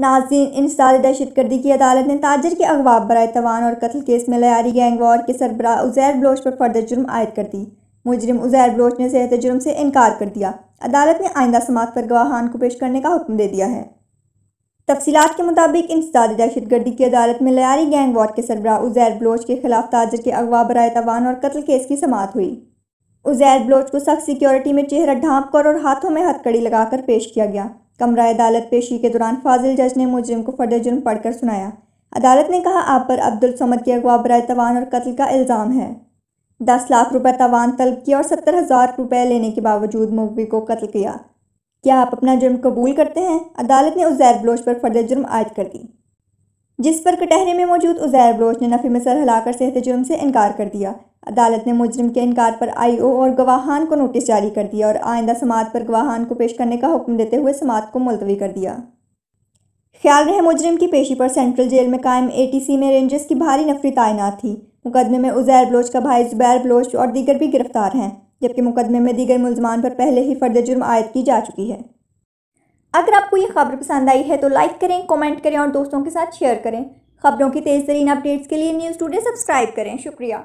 नाजीन इंसदाद दहशत गर्दी की अदालत ने ताजर के अगवा बर तवान और कत्ल केस में लयारी गैंग वॉर के सरबरा उजैर बलोच पर फर्दर जुर्म आयद कर दी। मुजरिम उजैर बलोच ने सेहत जुर्म से इनकार कर दिया। अदालत ने आइंदा समात पर गवाहान को पेश करने का हुक्म दे दिया है। तफसीत के मुताबिक इंसदादी दहशत गर्दी की अदालत में लयारी गैंग वॉर के सरबरा उजैर बलोच के खिलाफ ताजर के अगवा बर तवान और कत्ल केस की समात हुई। उजैर बलोच को सख्त सिक्योरिटी में चेहरा ढांप कर और हाथों में हथकड़ी लगाकर पेश किया गया। कमरा अदालत पेशी के दौरान फाजिल जज ने मुजरिम को फर्द जुर्म पढ़कर सुनाया। अदालत ने कहा, आप पर अब्दुल समद के अगवा बर तवान और कत्ल का इल्ज़ाम है। दस लाख रुपए तवान तलब किया और सत्तर हज़ार रुपये लेने के बावजूद मुवी को कत्ल किया। क्या आप अपना जुर्म कबूल करते हैं? अदालत ने उजैर बलोच पर फर्द जुर्म आयद कर दी। जिस पर कटहरे में मौजूद उजैर बलोच ने नफ़ी में सर हिलाकर सेहत जुर्म से इनकार कर दिया। अदालत ने मुजरिम के इनकार पर आईओ और गवाहान को नोटिस जारी कर दिया और आइंदा समात पर गवाहान को पेश करने का हुक्म देते हुए समात को मुलतवी कर दिया। ख्याल रहे मुजरिम की पेशी पर सेंट्रल जेल में कायम एटीसी में रेंजर्स की भारी नफरी तैनात थी। मुकदमे में उजैर बलोच का भाई जुबैर बलोच और दीगर भी गिरफ़्तार हैं, जबकि मुकदमे में दीगर मुलजमान पर पहले ही फर्द जुर्म आयद की जा चुकी है। अगर आपको ये खबर पसंद आई है तो लाइक करें, कमेंट करें और दोस्तों के साथ शेयर करें। खबरों की तेज़ तरीन अपडेट्स के लिए न्यूज़ टूडे सब्सक्राइब करें। शुक्रिया।